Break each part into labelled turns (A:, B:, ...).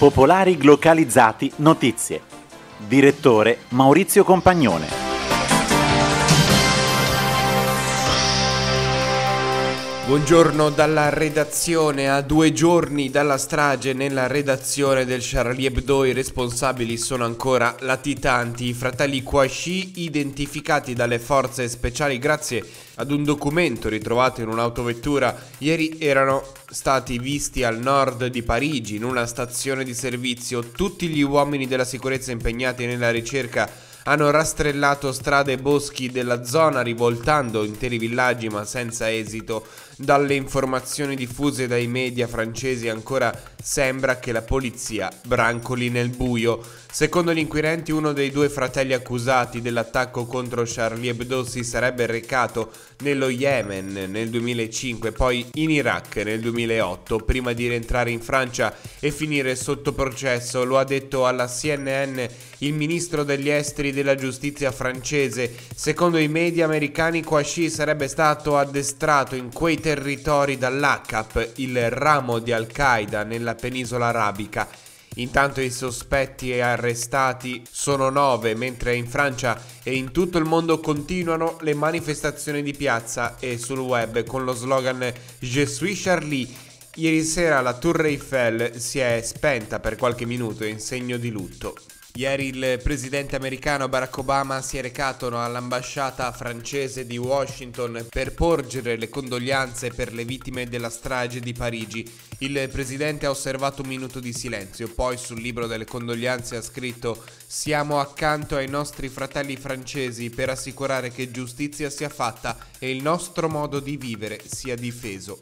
A: Popolari Glocalizzati Notizie. Direttore Maurizio Compagnone.
B: Buongiorno dalla redazione. A due giorni dalla strage nella redazione del Charlie Hebdo i responsabili sono ancora latitanti. I fratelli Kouachi, identificati dalle forze speciali grazie ad un documento ritrovato in un'autovettura, ieri erano stati visti al nord di Parigi in una stazione di servizio. Tutti gli uomini della sicurezza impegnati nella ricerca hanno rastrellato strade e boschi della zona rivoltando interi villaggi ma senza esito. Dalle informazioni diffuse dai media francesi ancora sembra che la polizia brancoli nel buio. Secondo gli inquirenti uno dei due fratelli accusati dell'attacco contro Charlie Hebdo si sarebbe recato nello Yemen nel 2005, poi in Iraq nel 2008, prima di rientrare in Francia e finire sotto processo, lo ha detto alla CNN il ministro degli esteri della giustizia francese. Secondo i media americani Kouachi sarebbe stato addestrato in quei territori dall'ACAP, il ramo di Al-Qaeda nella penisola arabica Intanto i sospetti e arrestati sono nove, mentre in Francia e in tutto il mondo continuano le manifestazioni di piazza e sul web con lo slogan Je suis Charlie. Ieri sera la Tour Eiffel si è spenta per qualche minuto in segno di lutto. Ieri il presidente americano Barack Obama si è recato all'ambasciata francese di Washington per porgere le condoglianze per le vittime della strage di Parigi. Il presidente ha osservato un minuto di silenzio, poi sul libro delle condoglianze ha scritto Siamo accanto ai nostri fratelli francesi per assicurare che giustizia sia fatta e il nostro modo di vivere sia difeso.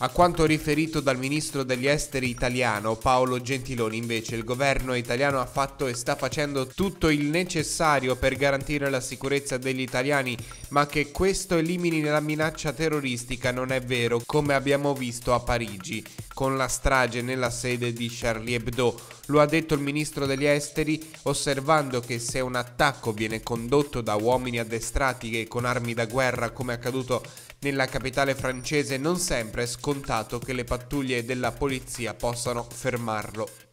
B: A quanto riferito dal ministro degli esteri italiano Paolo Gentiloni, invece, il governo italiano ha fatto e sta facendo tutto il necessario per garantire la sicurezza degli italiani, ma che questo elimini la minaccia terroristica non è vero, come abbiamo visto a Parigi, con la strage nella sede di Charlie Hebdo. Lo ha detto il ministro degli esteri, osservando che se un attacco viene condotto da uomini addestrati e con armi da guerra, come accaduto nella capitale francese non sempre è scontato che le pattuglie della polizia possano fermarlo.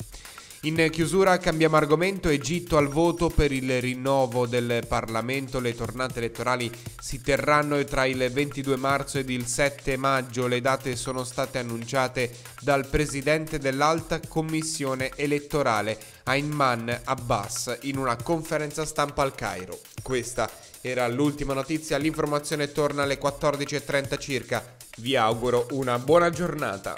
B: In chiusura cambiamo argomento, Egitto al voto per il rinnovo del Parlamento, le tornate elettorali si terranno tra il 22 marzo ed il 7 maggio, le date sono state annunciate dal presidente dell'Alta Commissione elettorale Ayman Abbas in una conferenza stampa al Cairo. Questa era l'ultima notizia, l'informazione torna alle 14.30 circa. Vi auguro una buona giornata.